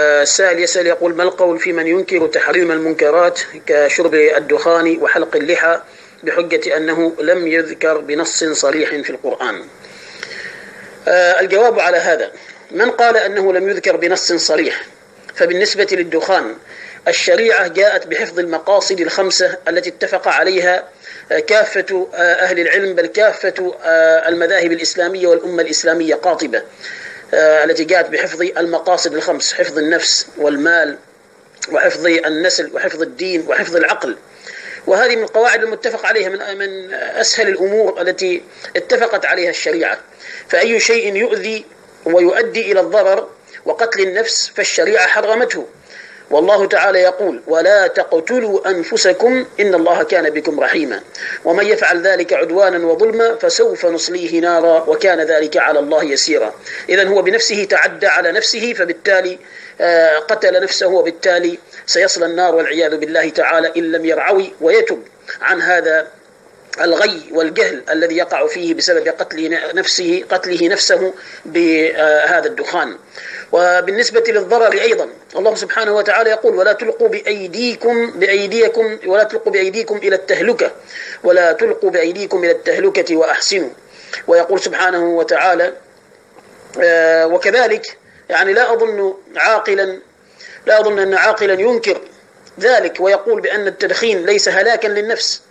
السائل يسأل يقول ما القول في من ينكر تحريم المنكرات كشرب الدخان وحلق اللحى بحجة أنه لم يذكر بنص صريح في القرآن؟ الجواب على هذا من قال أنه لم يذكر بنص صريح فبالنسبة للدخان الشريعة جاءت بحفظ المقاصد الخمسة التي اتفق عليها كافة أهل العلم بل كافة المذاهب الإسلامية والأمة الإسلامية قاطبة. التي جاءت بحفظ المقاصد الخمس حفظ النفس والمال وحفظ النسل وحفظ الدين وحفظ العقل. وهذه من القواعد المتفق عليها من من أسهل الأمور التي اتفقت عليها الشريعة. فأي شيء يؤذي ويؤدي إلى الضرر وقتل النفس فالشريعة حرمته. والله تعالى يقول ولا تقتلوا أنفسكم إن الله كان بكم رحيما. ومن يفعل ذلك عدوانا وظلما فسوف نصليه نارا وكان ذلك على الله يسيرا. اذا هو بنفسه تعدى على نفسه فبالتالي قتل نفسه وبالتالي سيصل النار والعياذ بالله تعالى إن لم يرعوي ويتب عن هذا الغي والجهل الذي يقع فيه بسبب قتله نفسه قتله نفسه بهذا الدخان. وبالنسبة للضرر أيضا الله سبحانه وتعالى يقول ولا تلقوا بأيديكم بأيديكم ولا تلقوا بأيديكم إلى التهلكة ولا تلقوا بأيديكم إلى التهلكة وأحسنوا. ويقول سبحانه وتعالى وكذلك يعني لا أظن عاقلا لا أظن أن عاقلا ينكر ذلك ويقول بأن التدخين ليس هلاكا للنفس.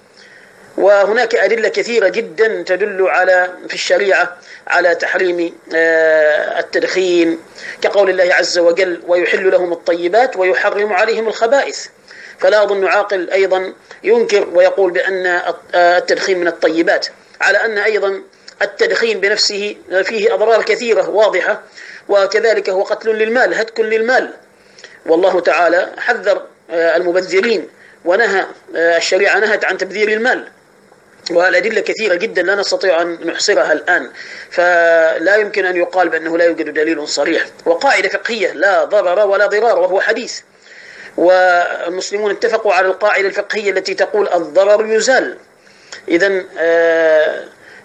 وهناك أدلة كثيرة جدا تدل على في الشريعة على تحريم التدخين كقول الله عز وجل ويحل لهم الطيبات ويحرم عليهم الخبائث فلا أظن عاقل أيضا ينكر ويقول بأن التدخين من الطيبات على أن أيضا التدخين بنفسه فيه أضرار كثيرة واضحة وكذلك هو قتل للمال هتك للمال. والله تعالى حذر المبذرين ونهى الشريعة نهت عن تبذير المال. والأدلة كثيرة جدا لا نستطيع أن نحصرها الآن. فلا يمكن أن يقال بأنه لا يوجد دليل صريح. وقاعدة فقهية لا ضرر ولا ضرار وهو حديث. والمسلمون اتفقوا على القاعدة الفقهية التي تقول الضرر يزال. إذا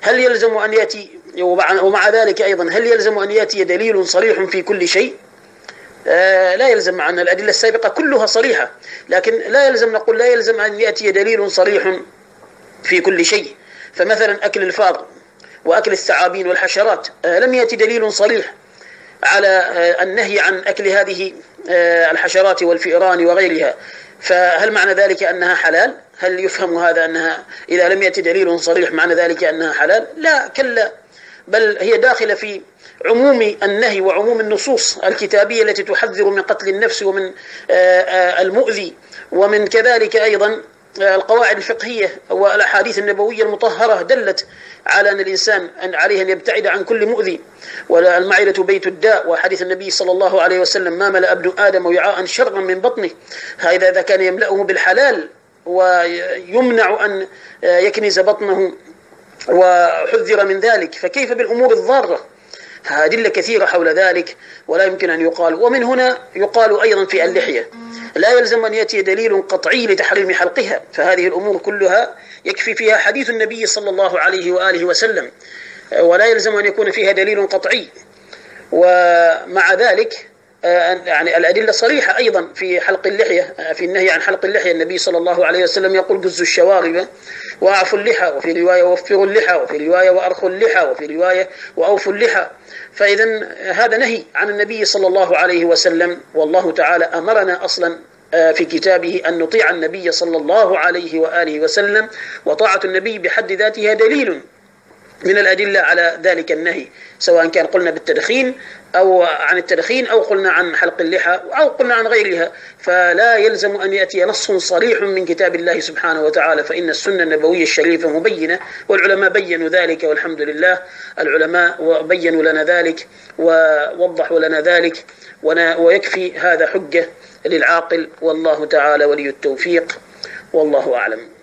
هل يلزم أن يأتي ومع ذلك أيضا هل يلزم أن يأتي دليل صريح في كل شيء؟ لا يلزم أن الأدلة السابقة كلها صريحة. لكن لا يلزم نقول لا يلزم أن يأتي دليل صريح في كل شيء. فمثلا أكل الفار وأكل الثعابين والحشرات لم يأتي دليل صريح على النهي عن أكل هذه الحشرات والفئران وغيرها. فهل معنى ذلك أنها حلال؟ هل يفهم هذا أنها إذا لم يأتي دليل صريح معنى ذلك أنها حلال؟ لا كلا. بل هي داخلة في عموم النهي وعموم النصوص الكتابية التي تحذر من قتل النفس ومن المؤذي. ومن كذلك أيضا القواعد الفقهية والأحاديث النبوية المطهرة دلت على أن الإنسان أن عليه أن يبتعد عن كل مؤذي والمعدة بيت الداء وحديث النبي صلى الله عليه وسلم ما ملأ ابن آدم وعاء شرا من بطنه. هذا إذا كان يملأه بالحلال ويمنع أن يكنز بطنه وحذر من ذلك فكيف بالأمور الضارة؟ أدلة كثيرة حول ذلك ولا يمكن أن يقال. ومن هنا يقال أيضا في اللحية. لا يلزم أن يأتي دليل قطعي لتحريم حلقها فهذه الأمور كلها يكفي فيها حديث النبي صلى الله عليه وآله وسلم ولا يلزم أن يكون فيها دليل قطعي. ومع ذلك يعني الأدلة صريحة أيضا في حلق اللحية في النهي عن حلق اللحية. النبي صلى الله عليه وسلم يقول جزوا الشوارب وأعفوا اللحى وفي رواية وفروا اللحى وفي رواية وأرخوا اللحى وفي رواية وأوفوا اللحى فإذا هذا نهي عن النبي صلى الله عليه وسلم. والله تعالى أمرنا أصلا في كتابه أن نطيع النبي صلى الله عليه وآله وسلم. وطاعة النبي بحد ذاتها دليل. من الأدلة على ذلك النهي سواء كان قلنا بالتدخين أو عن التدخين أو قلنا عن حلق اللحى أو قلنا عن غيرها. فلا يلزم أن يأتي نص صريح من كتاب الله سبحانه وتعالى فإن السنة النبوية الشريفة مبينة والعلماء بينوا ذلك والحمد لله. العلماء بينوا لنا ذلك ووضحوا لنا ذلك ويكفي هذا حجة للعاقل والله تعالى ولي التوفيق والله أعلم.